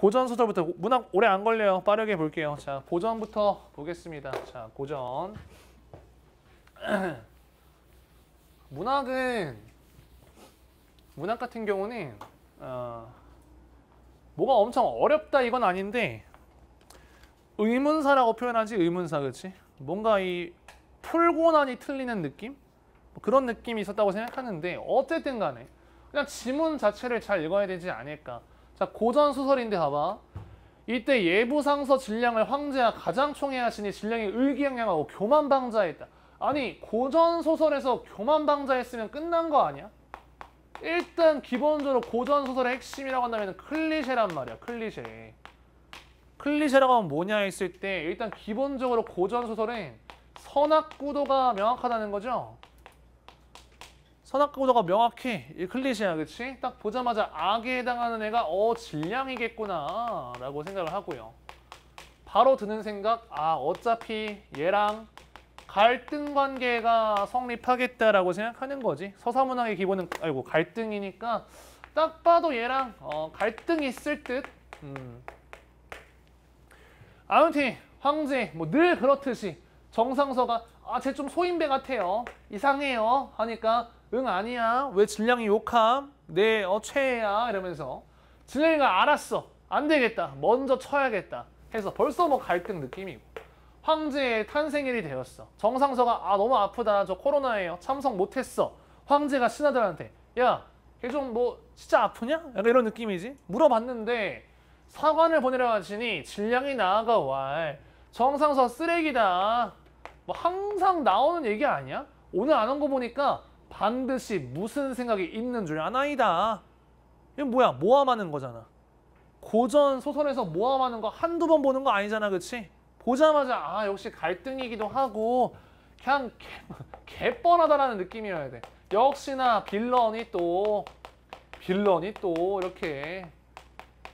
고전 소설부터 문학 오래 안 걸려요. 빠르게 볼게요. 자, 고전부터 보겠습니다. 자, 고전. 문학은 문학 같은 경우는 어, 뭐가 엄청 어렵다 이건 아닌데 의문사라고 표현하지 의문사 그렇지? 뭔가 이 풀고 나니 틀리는 느낌? 뭐 그런 느낌이 있었다고 생각하는데 어쨌든 간에 그냥 지문 자체를 잘 읽어야 되지 않을까 자 고전 소설인데 봐봐 이때 예부상서 진량을 황제와 가장 총애하시니 진량이 의기양양하고 교만방자했다 아니 고전 소설에서 교만방자했으면 끝난 거 아니야? 일단 기본적으로 고전 소설의 핵심이라고 한다면 클리셰란 말이야 클리셰 클리셰라고 하면 뭐냐 했을 때 일단 기본적으로 고전 소설은 선악 구도가 명확하다는 거죠. 선악 구도가 명확해. 이 클리셰야, 그렇지? 딱 보자마자 악에 해당하는 애가 어 질량이겠구나 라고 생각을 하고요. 바로 드는 생각, 아 어차피 얘랑 갈등 관계가 성립하겠다라고 생각하는 거지. 서사문학의 기본은 아이고 갈등이니까 딱 봐도 얘랑 어, 갈등이 있을 듯. 음. 아무튼 황제 뭐 늘 그렇듯이 정상서가 아쟤 좀 소인배 같아요 이상해요 하니까 응 아니야. 왜 질량이 욕함? 내 어, 최애야. 이러면서 질량이가 알았어. 안 되겠다. 먼저 쳐야겠다. 해서 벌써 뭐 갈등 느낌이고. 황제의 탄생일이 되었어. 정상서가 아 너무 아프다. 저 코로나예요. 참석 못했어. 황제가 신하들한테 야걔 좀뭐 진짜 아프냐? 약간 이런 느낌이지. 물어봤는데 사관을 보내려 하시니 질량이 나아가 왈 정상서 쓰레기다. 뭐 항상 나오는 얘기 아니야? 오늘 안 온 거 보니까 반드시 무슨 생각이 있는 줄 아나이다 이건 뭐야 모함하는 거잖아 고전 소설에서 모함하는 거 한두 번 보는 거 아니잖아 그치? 보자마자 아 역시 갈등이기도 하고 그냥 개, 개뻔하다라는 느낌이어야 돼 역시나 빌런이 또 빌런이 또 이렇게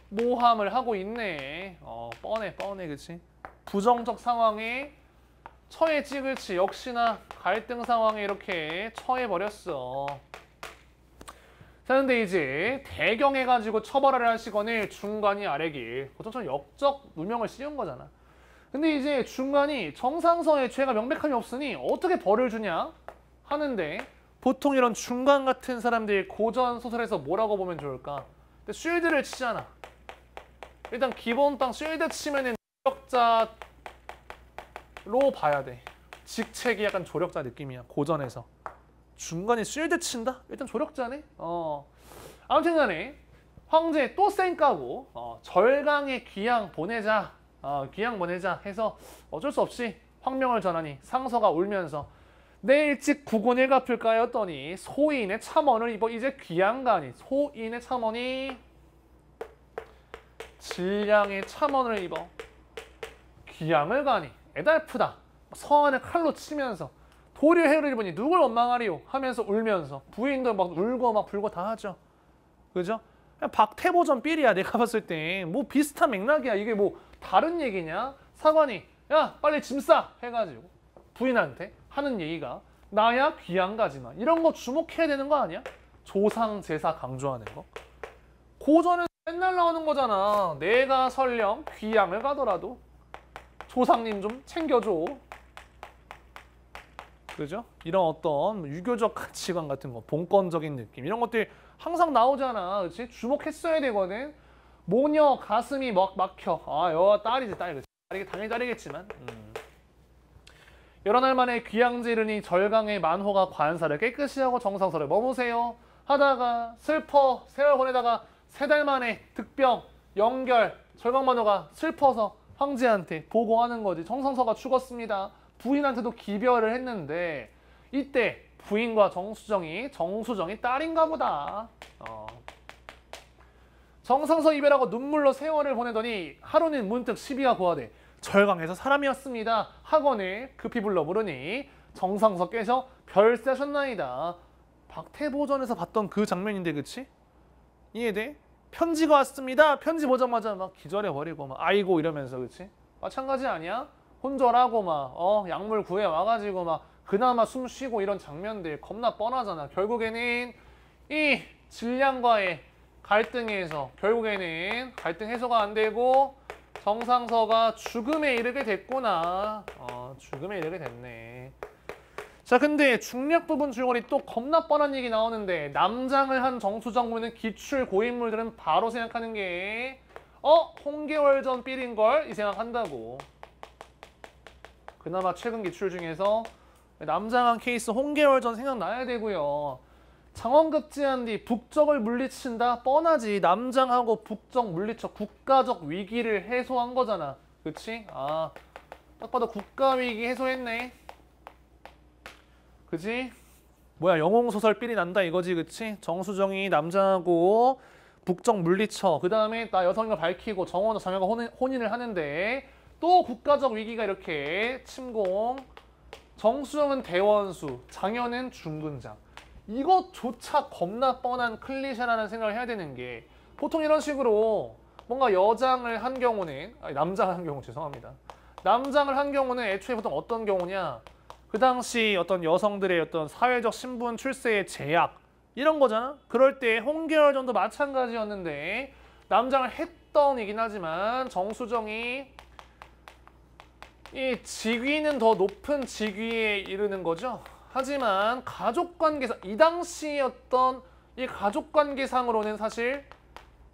모함을 하고 있네. 어, 뻔해, 뻔해, 그치? 부정적 상황에 처해 찍을지 역시나 갈등 상황에 이렇게 처해버렸어. 자, 근데 이제 대경해가지고 처벌하려 하시거늘 중간이 아래길. 보통처럼 역적 누명을 씌운 거잖아. 근데 이제 중간이 정상서에 죄가 명백함이 없으니 어떻게 벌을 주냐 하는데 보통 이런 중간 같은 사람들이 고전 소설에서 뭐라고 보면 좋을까? 근데 쉴드를 치잖아. 일단 기본 땅 쉴드 치면은 조력자 로 봐야 돼. 직책이 약간 조력자 느낌이야. 고전에서. 중간에 쉴드 친다? 일단 조력자네. 어. 아무튼 간에 황제 또 쌩까고 어, 절강의 귀양 보내자. 어, 귀양 보내자 해서 어쩔 수 없이 황명을 전하니 상서가 울면서 내 일찍 구군을 갚을까 했더니 소인의 참언을 입어 이제 귀양 가니 소인의 참언이 질량의 참언을 입어 귀양을 가니 애달프다 서한을 칼로 치면서 도리 해를 입으니 누굴 원망하리요? 하면서 울면서 부인도 막 울고 막 불고 다 하죠. 그죠? 박태보전 삘이야 내가 봤을 때. 뭐 비슷한 맥락이야. 이게 뭐 다른 얘기냐? 사관이 야 빨리 짐 싸. 해가지고 부인한테 하는 얘기가 나야 귀양 가지마 이런 거 주목해야 되는 거 아니야? 조상 제사 강조하는 거? 고전에 맨날 나오는 거잖아. 내가 설령 귀양을 가더라도 조상님 좀 챙겨줘. 그죠? 이런 어떤 유교적 가치관 같은 거, 본권적인 느낌 이런 것들 항상 나오잖아. 그렇지? 주목했어야 되거든. 모녀 가슴이 막 막혀. 아, 여 딸이지 딸. 그치? 당연히 딸이겠지만. 음. 여러 날 만에 귀양지 이르니 절강의 만호가 관사를 깨끗이 하고 정상서를 머무세요. 하다가 슬퍼 세월 보내다가 세 달 만에 득병, 연결, 절강만호가 슬퍼서 황제한테 보고하는 거지. 정성서가 죽었습니다. 부인한테도 기별을 했는데 이때 부인과 정수정이 정수정이 딸인가 보다. 어. 정상서 이별하고 눈물로 세월을 보내더니 하루는 문득 시비가 고하되 절강에서 사람이었습니다. 학원을 급히 불러 부르니 정상서께서 별세하셨나이다. 박태보전에서 봤던 그 장면인데 그치? 이해돼? 편지가 왔습니다. 편지 보자마자 막 기절해 버리고 막 아이고 이러면서 그렇지? 마찬가지 아니야? 혼절하고 막 어 약물 구해 와가지고 막 그나마 숨 쉬고 이런 장면들 겁나 뻔하잖아. 결국에는 이 질량과의 갈등 해소. 결국에는 갈등 해소가 안 되고 정상서가 죽음에 이르게 됐구나. 어, 죽음에 이르게 됐네. 자, 근데 중략 부분 줄거리 또 겁나 뻔한 얘기 나오는데 남장을 한 정수정무는 기출 고인물들은 바로 생각하는 게 어? 홍계월전 삘인 걸 이 생각한다고. 그나마 최근 기출 중에서 남장한 케이스 홍계월전 생각나야 되고요. 장원급제한 뒤 북적을 물리친다 뻔하지 남장하고 북적 물리쳐 국가적 위기를 해소한 거잖아 그치? 아딱 봐도 국가 위기 해소했네 그지? 뭐야 영웅 소설 삘이 난다 이거지 그치? 정수정이 남장하고 북적 물리쳐 그 다음에 나 여성을 밝히고 정원호 장녀가 혼인, 혼인을 하는데 또 국가적 위기가 이렇게 침공 정수정은 대원수 장녀는 중근장 이것조차 겁나 뻔한 클리셰라는 생각을 해야 되는 게 보통 이런 식으로 뭔가 여장을 한 경우는 아니 남장을 한 경우 죄송합니다. 남장을 한 경우는 애초에 보통 어떤 경우냐 그 당시 어떤 여성들의 어떤 사회적 신분 출세의 제약 이런 거잖아. 그럴 때 홍계열 정도 마찬가지였는데 남장을 했던 이긴 하지만 정수정이 이 직위는 더 높은 직위에 이르는 거죠. 하지만 가족관계상 이 당시였던 이 가족관계상으로는 사실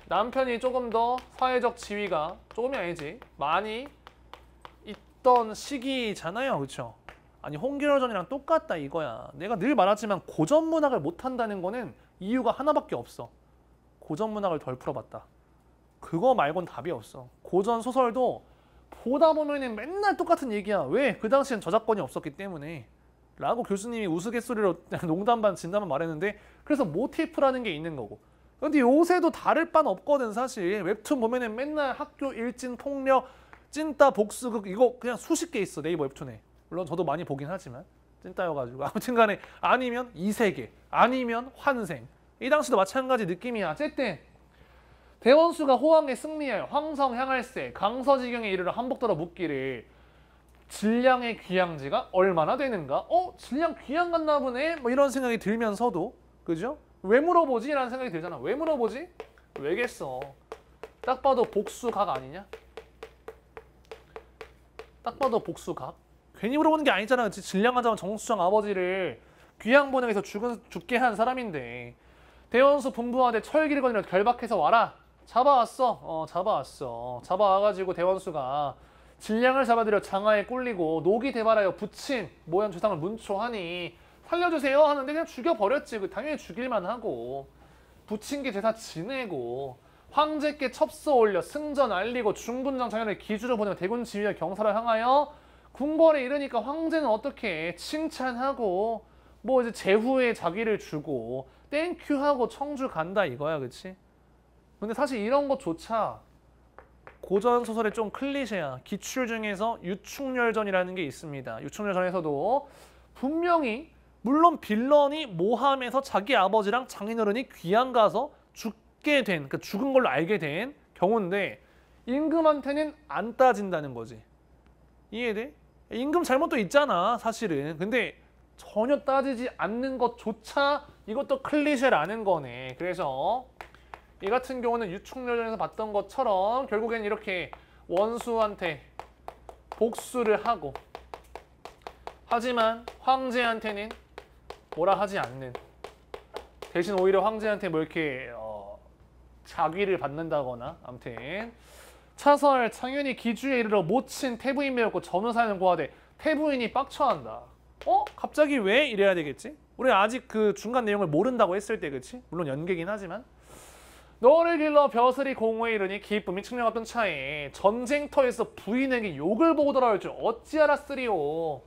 남편이 조금 더 사회적 지위가 조금이 아니지 많이 있던 시기잖아요, 그렇죠? 아니 홍길호전이랑 똑같다 이거야. 내가 늘 말하지만 고전 문학을 못한다는 거는 이유가 하나밖에 없어. 고전 문학을 덜 풀어봤다. 그거 말곤 답이 없어. 고전 소설도 보다 보면은 맨날 똑같은 얘기야. 왜? 그 당시엔 저작권이 없었기 때문에. 라고 교수님이 우스갯소리로 농담 반 진담만 말했는데 그래서 모티프라는 게 있는 거고 근데 요새도 다를 바는 없거든 사실 웹툰 보면은 맨날 학교 일진 폭력 찐따 복수극 이거 그냥 수십 개 있어 네이버 웹툰에 물론 저도 많이 보긴 하지만 찐따여가지고 아무튼 간에 아니면 이세계 아니면 환생 이 당시도 마찬가지 느낌이야 어쨌든 대원수가 호황에 승리하여 황성 향할세 강서지경에 이르러 한복더러 묻기를 질량의 귀향지가 얼마나 되는가? 어? 질량 귀향 갔나 보네? 뭐 이런 생각이 들면서도 그죠? 왜 물어보지? 라는 생각이 들잖아. 왜 물어보지? 왜겠어? 딱 봐도 복수각 아니냐? 딱 봐도 복수각? 괜히 물어보는 게 아니잖아. 그치? 질량하자면 정수정 아버지를 귀향 보내서 죽은, 죽게 한 사람인데 대원수 분부하되 거느려 결박해서 와라. 잡아왔어. 어, 잡아왔어. 잡아와가지고 대원수가 진량을 잡아들여 장하에 꿇리고 노기 대발하여 부친 모함 죄상을 문초하니 살려주세요 하는데 그냥 죽여버렸지. 그 당연히 죽일만 하고 게 제사 지내고 황제께 첩서 올려 승전 알리고 중군장 장현을 기주로 보내고 대군 지휘하여 경사를 향하여 궁궐에 이르니까 황제는 어떻게 칭찬하고 뭐 이제 제후의 작위를 주고 thank you 하고 청주 간다 이거야 그치? 근데 사실 이런 것조차 고전 소설의 좀 클리셰야. 기출 중에서 유충열전이라는 게 있습니다. 유충열전에서도 분명히 물론 빌런이 모함해서 자기 아버지랑 장인어른이 귀양 가서 죽게 된, 그 죽은 걸로 알게 된 경우인데 임금한테는 안 따진다는 거지. 이해돼? 임금 잘못도 있잖아, 사실은. 근데 전혀 따지지 않는 것조차 이것도 클리셰라는 거네. 그래서 이 같은 경우는 유충렬전에서 봤던 것처럼 결국엔 이렇게 원수한테 복수를 하고 하지만 황제한테는 뭐라 하지 않는 대신 오히려 황제한테 뭐 이렇게 어, 자귀를 받는다거나 아무튼 차설 창윤이 기주에 이르러 모친 태부인 배웠고 전우사는 고하되 태부인이 빡쳐한다. 어? 갑자기 왜? 이래야 되겠지? 우리 아직 그 중간 내용을 모른다고 했을 때 그치? 물론 연계긴 하지만 너를 길러 벼슬이 공호에 이르니 기쁨이 측량했던 차에 전쟁터에서 부인에게 욕을 보고 돌아올 줄 어찌 알았으리오.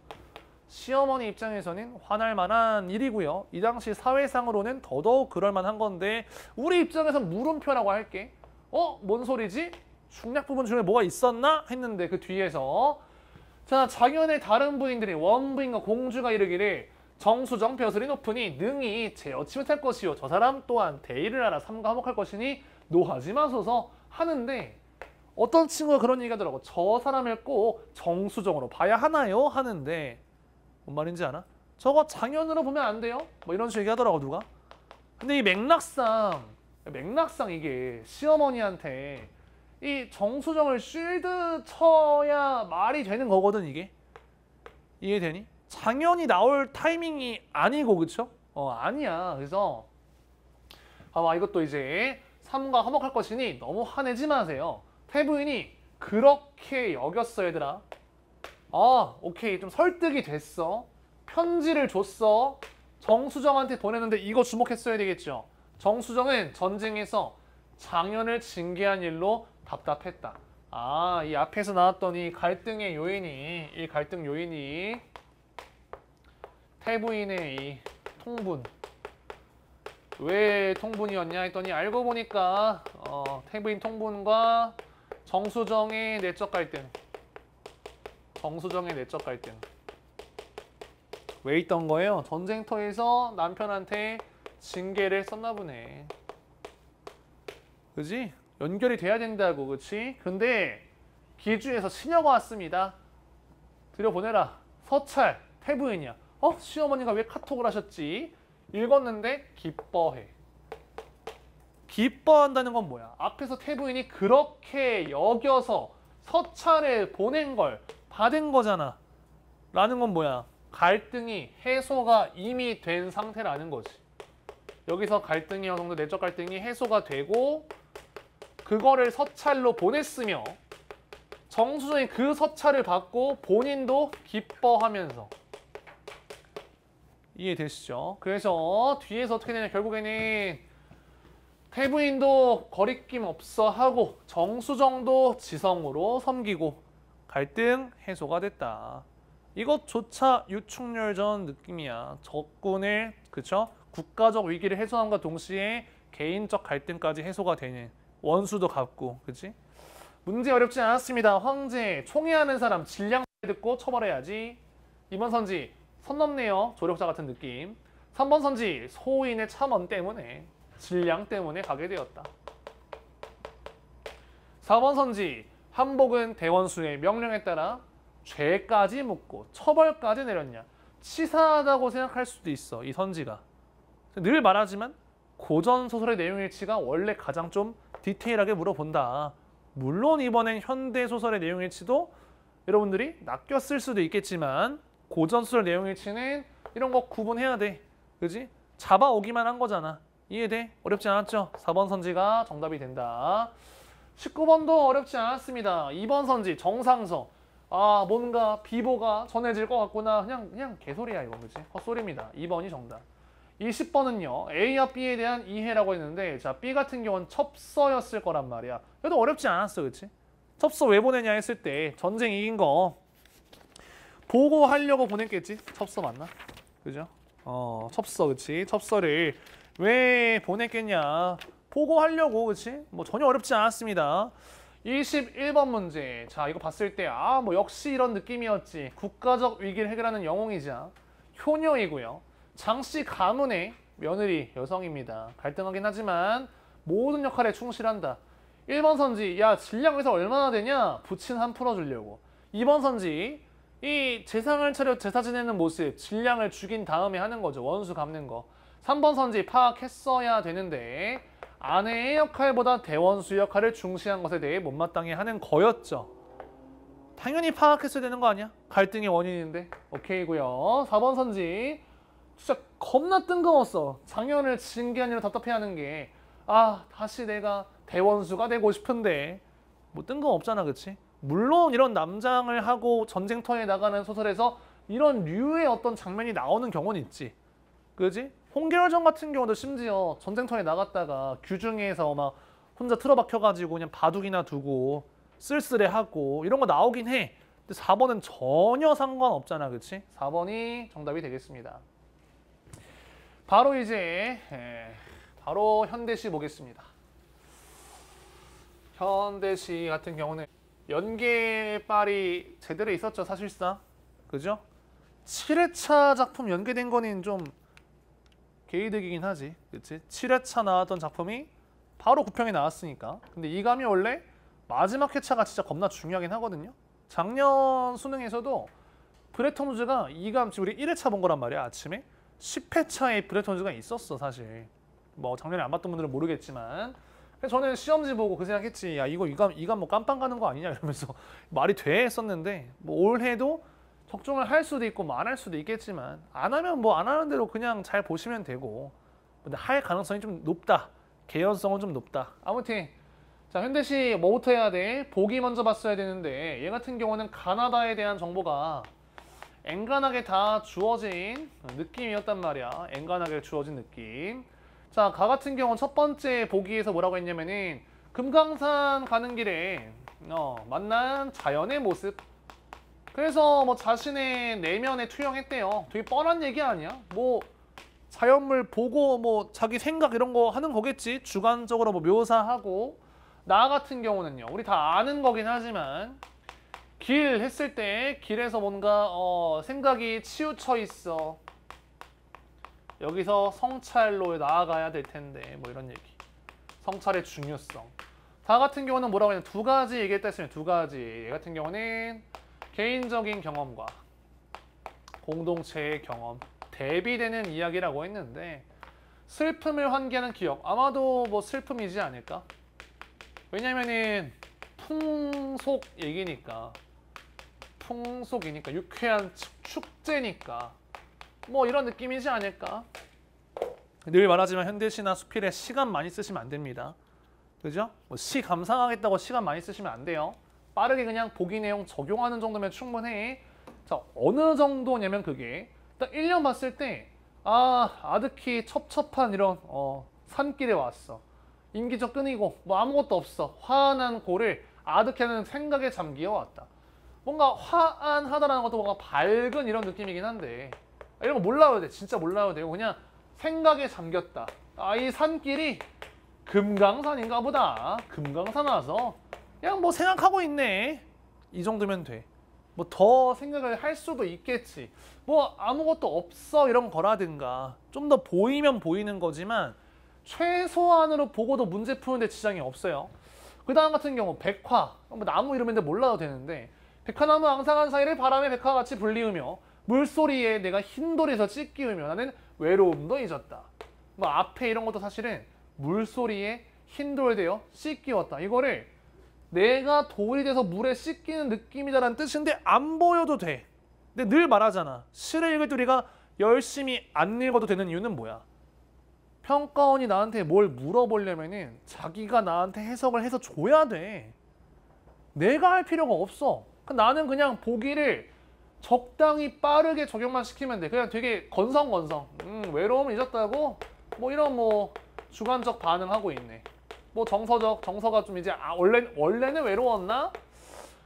시어머니 입장에서는 화날 만한 일이고요. 이 당시 사회상으로는 더더욱 그럴 만한 건데 우리 입장에선 물음표라고 할게. 어? 뭔 소리지? 중략 부분 중에 뭐가 있었나? 했는데 그 뒤에서 자 장현의 다른 부인들이 원부인과 공주가 이르기를 정수정 벼슬이 높으니 능히 제어치 못할 것이요 저 사람 또한 대의를 알아 삼가 화목할 것이니 노하지 마소서 하는데 어떤 친구가 그런 얘기 하더라고 저 사람을 꼭 정수정으로 봐야 하나요? 하는데 뭔 말인지 아나? 저거 장현으로 보면 안 돼요? 뭐 이런 식으로 얘기하더라고 누가 근데 이 맥락상 맥락상 이게 시어머니한테 이 정수정을 쉴드 쳐야 말이 되는 거거든 이게. 이해되니? 당연히 나올 타이밍이 아니고 그쵸? 어 아니야. 그래서 아마 이것도 이제 삼가 화목할 것이니 너무 화내지 마세요. 태부인이 그렇게 여겼어 얘들아. 아 오케이. 좀 설득이 됐어. 편지를 줬어. 정수정한테 보냈는데 이거 주목했어야 되겠죠. 정수정은 전쟁에서 장현을 징계한 일로 답답했다. 아 이 앞에서 나왔던 이 갈등의 요인이 이 갈등 요인이 태부인의 이 통분. 왜 통분이었냐 했더니 알고 보니까 어, 태부인 통분과 정수정의 내적 갈등. 정수정의 내적 갈등. 왜 있던 거예요? 전쟁터에서 남편한테 징계를 썼나 보네. 그지? 연결이 돼야 된다고 그치? 근데 기주에서 신녀가 왔습니다 들여보내라 서찰 태부인이야 어? 시어머니가 왜 카톡을 하셨지? 읽었는데 기뻐해. 기뻐한다는 건 뭐야? 앞에서 태부인이 그렇게 여겨서 서찰을 보낸 걸 받은 거잖아. 라는 건 뭐야? 갈등이 해소가 이미 된 상태라는 거지. 여기서 갈등이 어느 정도 내적 갈등이 해소가 되고 그거를 서찰로 보냈으며 정수정이 그 서찰을 받고 본인도 기뻐하면서 이해되시죠? 그래서 뒤에서 어떻게 되냐 결국에는 태부인도 거리낌 없어 하고 정수정도 지성으로 섬기고 갈등 해소가 됐다. 이것조차 유충렬전 느낌이야. 적군을 그쵸? 국가적 위기를 해소함과 동시에 개인적 갈등까지 해소가 되는 원수도 갚고 그치? 문제 어렵지 않았습니다. 황제 총애하는 사람 질량 듣고 처벌해야지. 이번 선지 선 넘네요. 조력자 같은 느낌. 3번 선지 소인의 참언 때문에 질량 때문에 가게 되었다. 4번 선지 한복은 대원수의 명령에 따라 죄까지 묻고 처벌까지 내렸냐. 치사하다고 생각할 수도 있어. 이 선지가. 늘 말하지만 고전 소설의 내용 일치가 원래 가장 좀 디테일하게 물어본다. 물론 이번엔 현대 소설의 내용일치도 여러분들이 낚였을 수도 있겠지만 고전술 내용일치는 이런 거 구분해야 돼. 그지? 잡아오기만 한 거잖아. 이해돼? 어렵지 않았죠? 4번 선지가 정답이 된다. 19번도 어렵지 않았습니다. 2번 선지 정상서. 아 뭔가 비보가 전해질 것 같구나. 그냥 그냥 개소리야 이거 그지? 헛소리입니다. 2번이 정답. 20번은요. A와 B에 대한 이해라고 했는데 자 B 같은 경우는 첩서였을 거란 말이야. 그래도 어렵지 않았어 그치? 첩서 왜 보내냐 했을 때 전쟁 이긴 거 보고하려고 보냈겠지? 첩서 맞나? 그죠? 어, 첩서 그치? 첩서를 왜 보냈겠냐? 보고하려고 그치? 뭐 전혀 어렵지 않았습니다. 21번 문제. 자, 이거 봤을 때 아, 뭐 역시 이런 느낌이었지. 국가적 위기를 해결하는 영웅이자 효녀이고요. 장씨 가문의 며느리 여성입니다. 갈등하긴 하지만 모든 역할에 충실한다. 1번 선지, 야, 질량 회사 얼마나 되냐? 부친 한 풀어주려고. 2번 선지, 이 재상을 차려 제사 지내는 모습, 질량을 죽인 다음에 하는 거죠. 원수 갚는 거. 3번 선지 파악했어야 되는데 아내의 역할보다 대원수 역할을 중시한 것에 대해 못마땅해 하는 거였죠. 당연히 파악했어야 되는 거 아니야? 갈등의 원인인데. 오케이고요. 4번 선지 진짜 겁나 뜬금없어. 장현을 일로 답답해하는 게 아, 다시 내가 대원수가 되고 싶은데 뭐 뜬금없잖아, 그치? 물론 이런 남장을 하고 전쟁터에 나가는 소설에서 이런 류의 어떤 장면이 나오는 경우는 있지. 그지? 홍계열전 같은 경우도 심지어 전쟁터에 나갔다가 규중에서 막 혼자 틀어박혀가지고 그냥 바둑이나 두고 쓸쓸해하고 이런 거 나오긴 해. 근데 4번은 전혀 상관없잖아, 그치? 4번이 정답이 되겠습니다. 바로 이제 예, 바로 현대시 보겠습니다. 현대시 같은 경우는 연계빨이 제대로 있었죠 사실상 그죠? 7회차 작품 연계된 거는 좀 개이득이긴 하지 그치? 7회차 나왔던 작품이 바로 9평에 나왔으니까 근데 이 감이 원래 마지막 회차가 진짜 겁나 중요하긴 하거든요 작년 수능에서도 브레톤즈가 이 감 지금 우리 1회차 본 거란 말이야 아침에 10회 차에 브레톤즈가 있었어 사실 뭐 작년에 안 봤던 분들은 모르겠지만 저는 시험지 보고 그 생각했지. 야 이거 이감 이감 뭐 깜빵 가는 거 아니냐 이러면서 말이 돼 했었는데 뭐 올해도 적중을 할 수도 있고 뭐 안 할 수도 있겠지만 안 하면 뭐 안 하는 대로 그냥 잘 보시면 되고 근데 할 가능성이 좀 높다. 개연성은 좀 높다. 아무튼 자 현대시 뭐부터 해야 돼? 보기 먼저 봤어야 되는데 얘 같은 경우는 가나다에 대한 정보가 앵간하게 다 주어진 느낌이었단 말이야. 앵간하게 주어진 느낌. 자, 가 같은 경우는 첫 번째 보기에서 뭐라고 했냐면은 금강산 가는 길에 어, 만난 자연의 모습. 그래서 뭐 자신의 내면에 투영했대요. 되게 뻔한 얘기 아니야? 뭐 자연물 보고 뭐 자기 생각 이런 거 하는 거겠지. 주관적으로 뭐 묘사하고 나 같은 경우는요. 우리 다 아는 거긴 하지만 길 했을 때 길에서 뭔가 어, 생각이 치우쳐 있어. 여기서 성찰로 나아가야 될 텐데 뭐 이런 얘기. 성찰의 중요성. 다 같은 경우는 뭐라고 했냐 두 가지 얘기했다 했으면 두 가지. 얘 같은 경우는 개인적인 경험과 공동체의 경험 대비되는 이야기라고 했는데 슬픔을 환기하는 기억 아마도 뭐 슬픔이지 않을까? 왜냐면은 풍속 얘기니까 풍속이니까 유쾌한 축제니까 뭐 이런 느낌이지 않을까? 늘 말하지만 현대시나 수필에 시간 많이 쓰시면 안 됩니다. 그죠? 뭐 시 감상하겠다고 시간 많이 쓰시면 안 돼요. 빠르게 그냥 보기 내용 적용하는 정도면 충분해. 자, 어느 정도냐면 그게 딱 1년 봤을 때 아, 아득히 첩첩한 이런 어, 산길에 왔어. 인기적 끊이고 뭐 아무것도 없어. 화난 고를 아득하는 생각에 잠기어 왔다. 뭔가 화안하다라는 것도 뭔가 밝은 이런 느낌이긴 한데 이런 거 몰라야 돼. 진짜 몰라야 돼요. 그냥 생각에 잠겼다. 아, 이 산길이 금강산인가 보다. 금강산 와서 그냥 뭐 생각하고 있네. 이 정도면 돼. 뭐 더 생각을 할 수도 있겠지. 뭐 아무것도 없어 이런 거라든가 좀 더 보이면 보이는 거지만 최소한으로 보고도 문제 푸는데 지장이 없어요. 그 다음 같은 경우 백화, 뭐 나무 이름인데 몰라도 되는데 백화나무 앙상한 사이를 바람의 백화같이 불리우며 물소리에 내가 흰돌에서 찢기우며 나는 외로움도 잊었다. 뭐 앞에 이런 것도 사실은 물소리에 흰돌 되어 씻기웠다. 이거를 내가 돌이 돼서 물에 씻기는 느낌이다라는 뜻인데 안 보여도 돼. 근데 늘 말하잖아. 시를 읽을 때 우리가 열심히 안 읽어도 되는 이유는 뭐야? 평가원이 나한테 뭘 물어보려면은 자기가 나한테 해석을 해서 줘야 돼. 내가 할 필요가 없어. 나는 그냥 보기를 적당히 빠르게 적용만 시키면 돼. 그냥 되게 건성건성. 음, 외로움을 잊었다고? 뭐 이런 뭐 주관적 반응하고 있네. 뭐 정서적, 정서가 좀 이제 아, 원래, 원래는 외로웠나?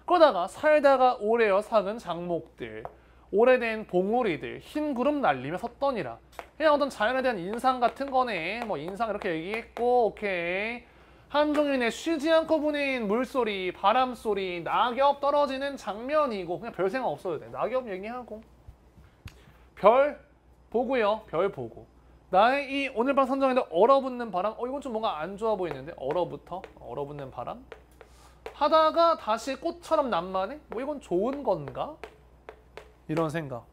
그러다가 살다가 오래여 삭은 장목들, 오래된 봉우리들, 흰 구름 날리며 섰더니라. 그냥 어떤 자연에 대한 인상 같은 거네. 뭐 인상 이렇게 얘기했고, 오케이. 한종일내 쉬지 않고 부는 물소리, 바람소리, 낙엽 떨어지는 장면이고 그냥 별 생각 없어도 돼. 낙엽 얘기하고. 별 보고요. 별 보고. 나의 이 오늘 밤 선정인데 얼어붙는 바람. 어 이건 좀 뭔가 안 좋아 보이는데? 얼어붙어? 얼어붙는 바람? 하다가 다시 꽃처럼 난만해? 뭐 이건 좋은 건가? 이런 생각.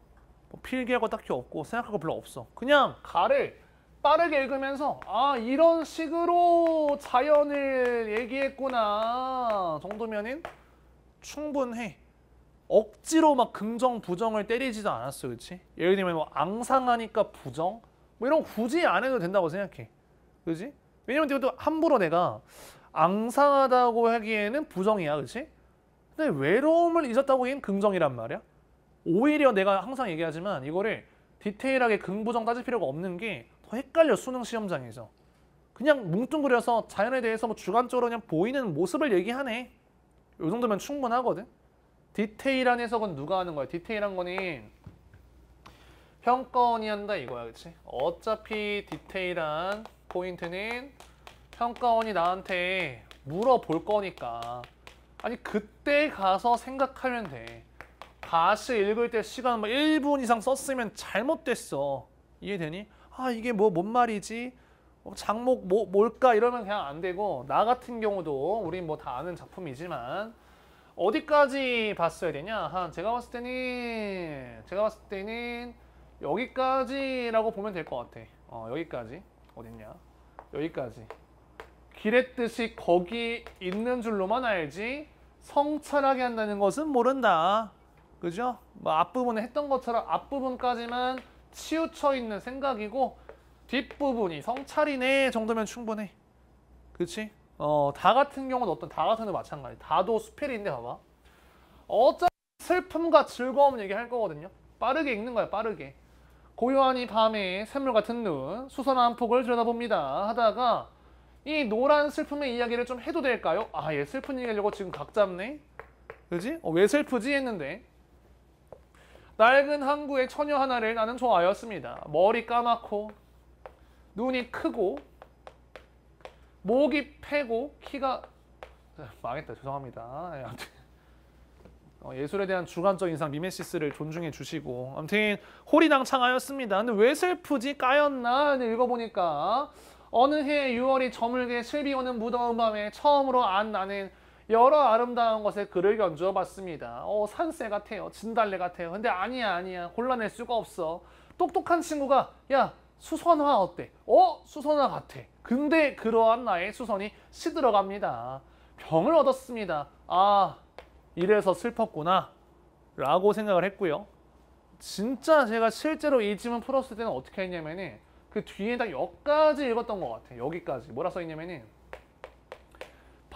뭐 필기하고 딱히 없고 생각할 거 별로 없어. 그냥 가를 빠르게 읽으면서 아 이런 식으로 자연을 얘기했구나 정도면은 충분해. 억지로 막 긍정 부정을 때리지도 않았어, 그렇지? 예를 들면 뭐 앙상하니까 부정 뭐 이런 거 굳이 안 해도 된다고 생각해, 그렇지? 왜냐면 이것도 함부로 내가 앙상하다고 하기에는 부정이야, 그렇지? 근데 외로움을 잊었다고 하기엔 긍정이란 말이야. 오히려 내가 항상 얘기하지만 이거를 디테일하게 긍부정 따질 필요가 없는 게 더 헷갈려 수능 시험장에서. 그냥 뭉뚱그려서 자연에 대해서 뭐 주관적으로 그냥 보이는 모습을 얘기하네. 요 정도면 충분하거든. 디테일한 해석은 누가 하는 거야? 디테일한 거는 평가원이 한다 이거야, 그렇지? 어차피 디테일한 포인트는 평가원이 나한테 물어볼 거니까 아니 그때 가서 생각하면 돼. 다시 읽을 때 시간 뭐 1분 이상 썼으면 잘못됐어. 이해되니? 아 이게 뭐 뭔 말이지? 어, 장목 뭐 뭘까 이러면 그냥 안 되고 나 같은 경우도 우리 뭐 다 아는 작품이지만 어디까지 봤어야 되냐? 한 제가 봤을 때는 제가 봤을 때는 여기까지라고 보면 될 것 같아. 어 여기까지 어딨냐? 여기까지. 길의 뜻이 거기 있는 줄로만 알지 성찰하게 한다는 것은 모른다. 그죠? 뭐 앞부분에 했던 것처럼 앞부분까지만 치우쳐 있는 생각이고 뒷부분이 성찰이네 정도면 충분해. 그치? 어, 다 같은 경우는 어떤 다 같은 도 마찬가지. 다도 수필인데 봐봐. 어차피 슬픔과 즐거움 얘기할 거거든요. 빠르게 읽는 거야, 빠르게. 고요한 이 밤에 샘물 같은 눈, 수선 한 폭을 들여다봅니다. 하다가 이 노란 슬픔의 이야기를 좀 해도 될까요? 아, 얘 슬픈 얘기하려고 지금 각 잡네? 그지? 어, 왜 슬프지? 했는데 낡은 항구의 처녀 하나를 나는 좋아하였습니다. 머리 까맣고 눈이 크고 목이 패고 키가 아, 망했다 죄송합니다. 예, 어, 예술에 대한 주관적 인상 미메시스를 존중해 주시고 아무튼 홀이당창하였습니다. 근데 왜 슬프지 까였나 읽어보니까 어느 해 6월이 저물게 슬비 오는 무더운 밤에 처음으로 안 나는 여러 아름다운 것에 글을 견주어 봤습니다. 어, 산새 같아요. 진달래 같아요. 근데 아니야, 아니야. 골라낼 수가 없어. 똑똑한 친구가 야, 수선화 어때? 어, 수선화 같아. 근데 그러한 나의 수선이 시들어갑니다. 병을 얻었습니다. 아, 이래서 슬펐구나. 라고 생각을 했고요. 진짜 제가 실제로 이 질문 풀었을 때는 어떻게 했냐면은 그 뒤에다 여기까지 읽었던 것 같아요. 여기까지. 뭐라 써있냐면은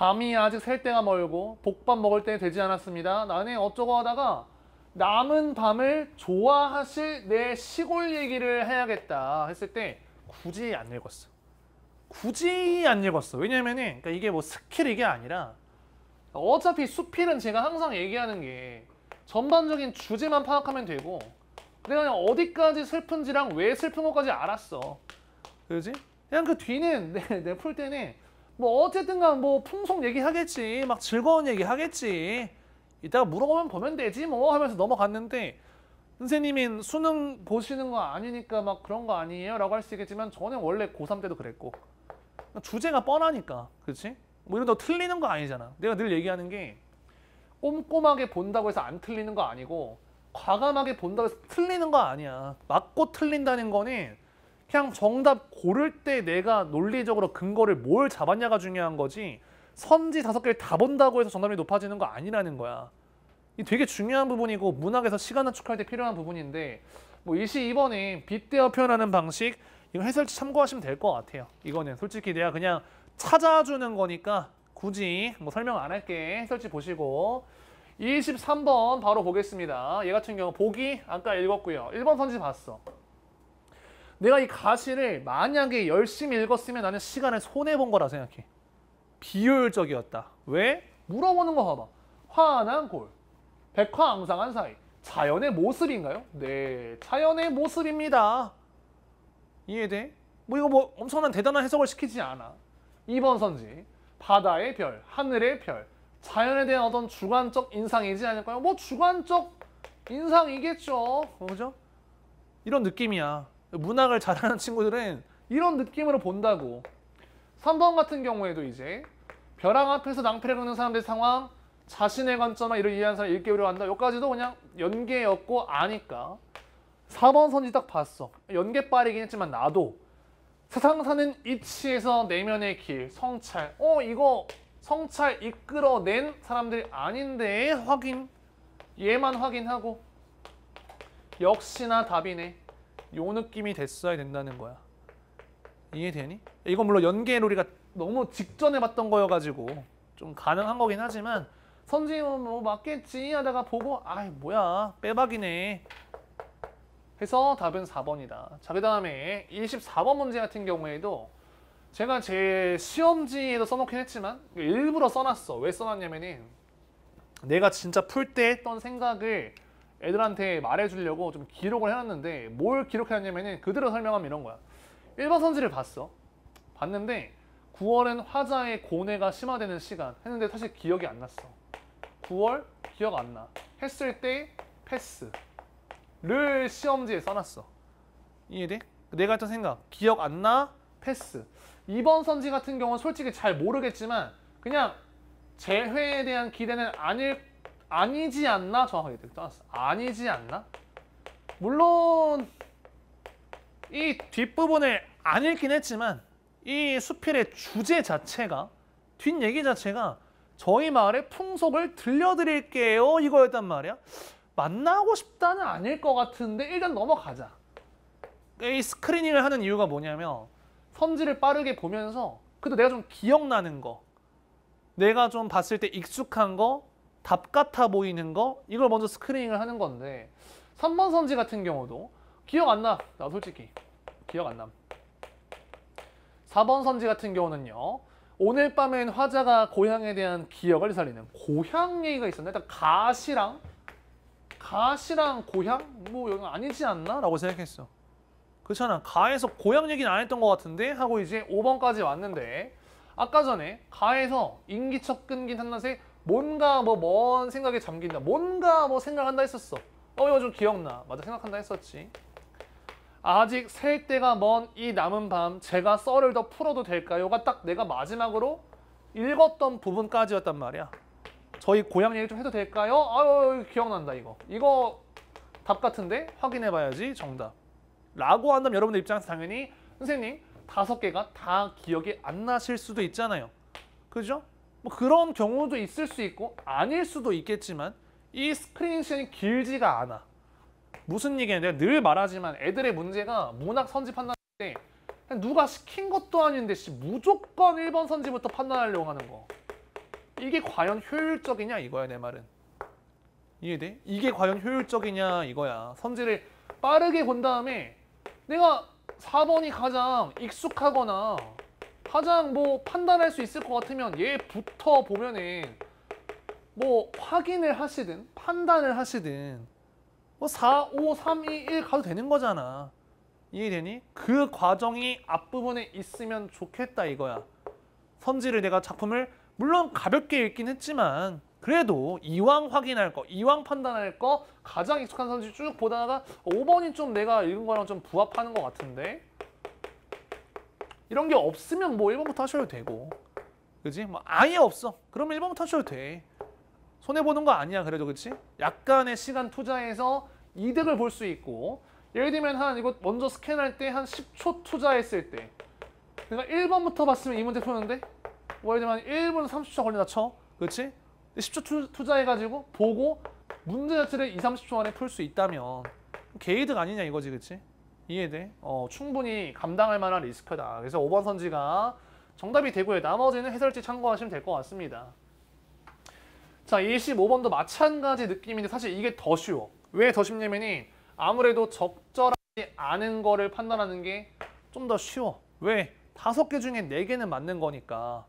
밤이 아직 셀 때가 멀고 복밥 먹을 때 되지 않았습니다. 나는 어쩌고 하다가 남은 밤을 좋아하실 내 시골 얘기를 해야겠다 했을 때 굳이 안 읽었어. 굳이 안 읽었어. 왜냐면은 그러니까 이게 뭐 스킬 이게 아니라 어차피 수필은 제가 항상 얘기하는 게 전반적인 주제만 파악하면 되고 내가 그냥 어디까지 슬픈지랑 왜 슬픈 것까지 알았어. 그지? 그냥 그 뒤는 내풀 때는 뭐 어쨌든 간 뭐 풍속 얘기하겠지. 막 즐거운 얘기 하겠지. 이따가 물어보면 보면 되지 뭐 하면서 넘어갔는데 선생님인 수능 보시는 거 아니니까 막 그런 거 아니에요? 라고 할 수 있겠지만 저는 원래 고3 때도 그랬고 주제가 뻔하니까 그렇지? 뭐 이런 거 틀리는 거 아니잖아. 내가 늘 얘기하는 게 꼼꼼하게 본다고 해서 안 틀리는 거 아니고 과감하게 본다고 해서 틀리는 거 아니야. 맞고 틀린다는 거는 그냥 정답 고를 때 내가 논리적으로 근거를 뭘 잡았냐가 중요한 거지 선지 다섯 개를 다 본다고 해서 정답이 높아지는 거 아니라는 거야. 이 되게 중요한 부분이고 문학에서 시간 단축할 때 필요한 부분인데 뭐 22번에 빗대어 표현하는 방식 이거 해설지 참고하시면 될 것 같아요. 이거는 솔직히 내가 그냥 찾아주는 거니까 굳이 뭐 설명 안 할게. 해설지 보시고 23번 바로 보겠습니다. 얘 같은 경우 보기 아까 읽었고요. 1번 선지 봤어. 내가 이 가시를 만약에 열심히 읽었으면 나는 시간을 손해본 거라 생각해. 비효율적이었다. 왜? 물어보는 거 봐봐. 화난 골, 백화앙상한 사이. 자연의 모습인가요? 네, 자연의 모습입니다. 이해돼? 뭐 이거 뭐 엄청난 대단한 해석을 시키지 않아. 2번 선지. 바다의 별, 하늘의 별. 자연에 대한 어떤 주관적 인상이지 않을까요? 뭐 주관적 인상이겠죠. 그죠? 이런 느낌이야. 문학을 잘하는 친구들은 이런 느낌으로 본다고. 3번 같은 경우에도 이제 벼랑 앞에서 낭패를 겪는 사람들의 상황, 자신의 관점을 이를 이해한 사람 일깨우려 한다. 여기까지도 그냥 연계였고 아니까. 4번 선지 딱 봤어. 연계빨이긴 했지만 나도 세상 사는 이치에서 내면의 길, 성찰. 어 이거 성찰 이끌어낸 사람들이 아닌데 확인. 얘만 확인하고 역시나 답이네. 요 느낌이 됐어야 된다는 거야. 이해되니? 이건 물론 연계놀이가 너무 직전에 봤던 거여가지고 좀 가능한 거긴 하지만 선생님은 뭐 맞겠지 하다가 보고 아이 뭐야 빼박이네 해서 답은 4번이다. 자, 그 다음에 24번 문제 같은 경우에도 제가 제 시험지에도 써놓긴 했지만 일부러 써놨어. 왜 써놨냐면은 내가 진짜 풀 때 했던 생각을 애들한테 말해주려고 좀 기록을 해놨는데 뭘 기록해놨냐면은 그대로 설명하면 이런 거야. 1번 선지를 봤어. 봤는데 9월은 화자의 고뇌가 심화되는 시간 했는데 사실 기억이 안 났어. 9월 기억 안 나. 했을 때 패스를 시험지에 써놨어. 이해돼? 내가 했던 생각 기억 안 나? 패스. 2번 선지 같은 경우는 솔직히 잘 모르겠지만 그냥 재회에 대한 기대는 아닐 아니지 않나 정확하게 떠났어. 아니지 않나? 물론 이 뒷부분을 안 읽긴 했지만 이 수필의 주제 자체가 뒷얘기 자체가 저희 마을의 풍속을 들려드릴게요 이거였단 말이야. 만나고 싶다는 아닐 것 같은데 일단 넘어가자. 이 스크리닝을 하는 이유가 뭐냐면 선지를 빠르게 보면서 그래도 내가 좀 기억나는 거 내가 좀 봤을 때 익숙한 거 답 같아 보이는 거 이걸 먼저 스크리닝을 하는 건데 3번 선지 같은 경우도 기억 안 나. 나 솔직히 기억 안 남. 4번 선지 같은 경우는요. 오늘 밤엔 화자가 고향에 대한 기억을 살리는 고향 얘기가 있었는데 가시랑 가시랑 고향 뭐 여기 아니지 않나? 라고 생각했어. 그렇잖아. 가에서 고향 얘기는 안 했던 것 같은데 하고 이제 5번까지 왔는데 아까 전에 가에서 인기척 끊긴 한낮에 뭔가 뭐 먼 생각에 잠긴다. 뭔가 뭐 생각한다 했었어. 어 이거 좀 기억나. 맞아 생각한다 했었지. 아직 셀 때가 먼 이 남은 밤 제가 썰을 더 풀어도 될까요?가 딱 내가 마지막으로 읽었던 부분까지였단 말이야. 저희 고향 얘기 좀 해도 될까요? 아유 기억난다 이거. 이거 답 같은데 확인해 봐야지 정답. 라고 한다면 여러분들 입장에서 당연히 선생님 다섯 개가 다 기억이 안 나실 수도 있잖아요. 그죠? 뭐 그런 경우도 있을 수 있고 아닐 수도 있겠지만 이 스크린 시간이 길지가 않아. 무슨 얘기냐 내가 늘 말하지만 애들의 문제가 문학 선지 판단할 때 누가 시킨 것도 아닌데 씨, 무조건 1번 선지부터 판단하려고 하는 거. 이게 과연 효율적이냐 이거야 내 말은. 이해돼? 이게 과연 효율적이냐 이거야. 선지를 빠르게 본 다음에 내가 4번이 가장 익숙하거나 가장 뭐 판단할 수 있을 것 같으면 얘부터 보면은 뭐 확인을 하시든 판단을 하시든 뭐 4, 5, 3, 2, 1 가도 되는 거잖아. 이해되니? 그 과정이 앞부분에 있으면 좋겠다 이거야. 선지를 내가 작품을 물론 가볍게 읽긴 했지만 그래도 이왕 확인할 거, 이왕 판단할 거 가장 익숙한 선지 쭉 보다가 5번이 좀 내가 읽은 거랑 좀 부합하는 것 같은데 이런 게 없으면 뭐 1번부터 하셔도 되고 그지? 뭐 아예 없어. 그러면 1번부터 하셔도 돼. 손해 보는 거 아니야. 그래도 그렇지? 약간의 시간 투자해서 이득을 볼 수 있고 예를 들면 한 이거 먼저 스캔할 때 한 10초 투자했을 때 내가 1번부터 봤으면 이 문제 푸는데 뭐 예를 들면 1분 30초 걸린다 쳐. 그렇지? 10초 투자해가지고 보고 문제 자체를 2, 30초 안에 풀 수 있다면 개이득 아니냐 이거지 그렇지? 이해돼? 어, 충분히 감당할 만한 리스크다. 그래서 5번 선지가 정답이 되고요. 나머지는 해설지 참고하시면 될 것 같습니다. 자, 25번도 마찬가지 느낌인데 사실 이게 더 쉬워. 왜 더 쉽냐면이 아무래도 적절하지 않은 거를 판단하는 게 좀 더 쉬워. 왜? 다섯 개 중에 네 개는 맞는 거니까.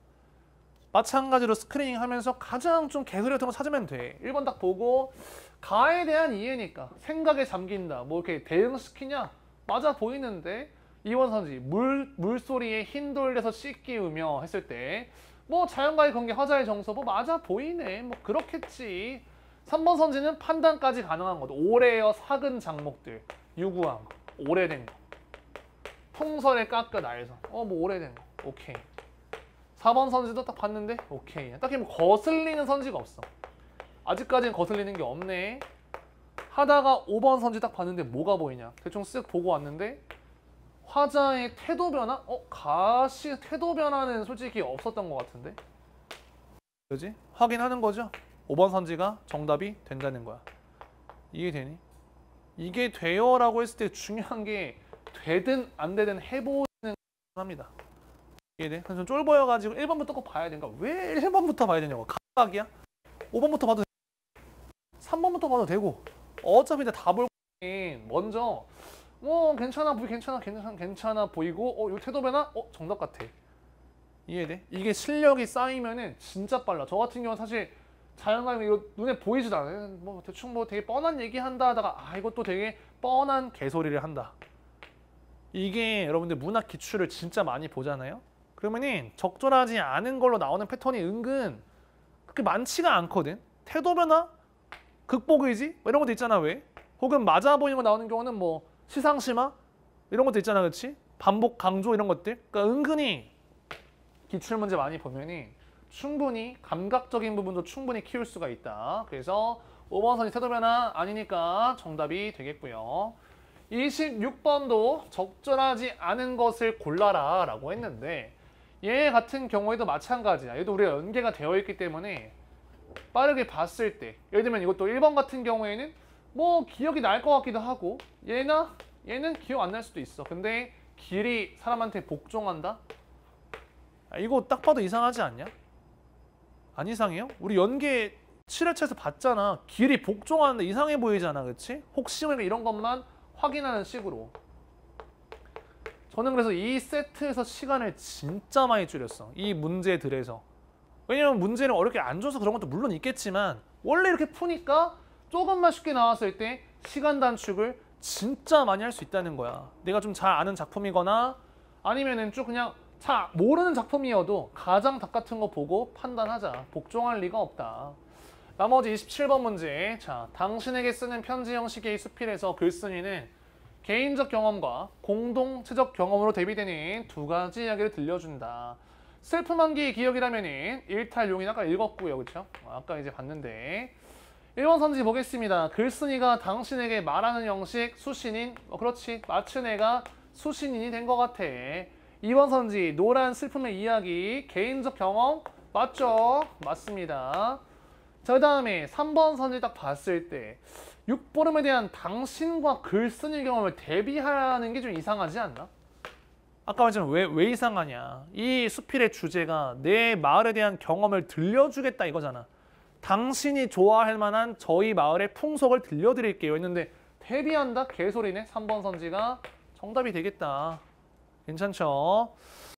마찬가지로 스크리닝 하면서 가장 좀 같은 거 찾으면 돼. 1번 딱 보고 가에 대한 이해니까. 생각에 잠긴다. 뭐 이렇게 대응시키냐? 맞아 보이는데. 이원 선지 물 물소리에 흰 돌에서 씻기우며 했을 때. 뭐 자연과의 관계 화자의 정서 뭐 맞아 보이네. 뭐 그렇겠지. 3번 선지는 판단까지 가능한 것도 오래여 삭은 장목들. 유구함. 오래된 거. 풍설에 깎여 날서 어뭐 오래된 거. 오케이 4번 선지도 딱 봤는데 오케이 딱히 뭐 거슬리는 선지가 없어 아직까지는 거슬리는 게 없네 하다가 5번 선지 딱 봤는데 뭐가 보이냐 대충 쓱 보고 왔는데 화자의 태도 변화? 어? 가시 태도 변화는 솔직히 없었던 것 같은데 그지? 확인하는 거죠 5번 선지가 정답이 된다는 거야 이해되니? 이게 돼요 라고 했을 때 중요한 게 되든 안 되든 해보는 합니다 이해돼? 좀 쫄보여가지고 1번부터 꼭 봐야 되니까 왜 1번부터 봐야 되냐고 각각이야? 5번부터 봐도 3번부터 봐도 되고 어차피 다볼 먼저 뭐 괜찮아 보이 괜찮아 괜찮아 괜찮아 보이고 어요 태도 변화 어 정답 같아 이해돼? 이게 실력이 쌓이면은 진짜 빨라. 저 같은 경우는 사실 자연감이 이거 눈에 보이지도 않아요. 뭐 대충 뭐 되게 뻔한 얘기 한다 하다가 아 이것도 되게 뻔한 개소리를 한다. 이게 여러분들 문학 기출을 진짜 많이 보잖아요. 그러면은 적절하지 않은 걸로 나오는 패턴이 은근 그렇게 많지가 않거든. 태도 변화, 극복 의지 뭐 이런 것도 있잖아 왜? 혹은 맞아 보이는 거 나오는 경우는 뭐 시상심화 이런 것도 있잖아 그렇지? 반복 강조 이런 것들. 그러니까 은근히 기출 문제 많이 보면이 충분히 감각적인 부분도 충분히 키울 수가 있다. 그래서 5번 선이 태도 변화 아니니까 정답이 되겠고요. 26번도 적절하지 않은 것을 골라라 라고 했는데 얘 같은 경우에도 마찬가지야. 얘도 우리가 연계가 되어 있기 때문에 빠르게 봤을 때 예를 들면 이것도 1번 같은 경우에는 뭐 기억이 날 것 같기도 하고 얘나 얘는 기억 안 날 수도 있어. 근데 길이 사람한테 복종한다? 아, 이거 딱 봐도 이상하지 않냐? 안 이상해요? 우리 연계 7회차에서 봤잖아. 길이 복종하는데 이상해 보이잖아. 그치? 혹시 모르니까 이런 것만 확인하는 식으로. 저는 그래서 이 세트에서 시간을 진짜 많이 줄였어. 이 문제들에서. 왜냐면 문제를 어렵게 안 줘서 그런 것도 물론 있겠지만 원래 이렇게 푸니까 조금만 쉽게 나왔을 때 시간 단축을 진짜 많이 할 수 있다는 거야. 내가 좀 잘 아는 작품이거나 아니면은 좀 그냥 잘 모르는 작품이어도 가장 답 같은 거 보고 판단하자. 복종할 리가 없다. 나머지 27번 문제. 자, 당신에게 쓰는 편지 형식의 수필에서 글쓴이는 개인적 경험과 공동체적 경험으로 대비되는 두 가지 이야기를 들려준다. 슬픔 한기의 기억이라면 은 일탈용인 아까 읽었고요. 그렇죠? 아까 이제 봤는데 1번 선지 보겠습니다. 글쓴이가 당신에게 말하는 형식 수신인 어, 그렇지 맞춘 애가 수신인이 된 것 같아. 2번 선지 노란 슬픔의 이야기 개인적 경험 맞죠? 맞습니다. 자, 그 다음에 3번 선지 딱 봤을 때 육보름에 대한 당신과 글쓴이 경험을 대비하는 게 좀 이상하지 않나? 아까 말했지만 왜, 왜 이상하냐? 이 수필의 주제가 내 마을에 대한 경험을 들려주겠다 이거잖아. 당신이 좋아할 만한 저희 마을의 풍속을 들려드릴게요 했는데 대비한다? 개소리네. 3번 선지가 정답이 되겠다. 괜찮죠?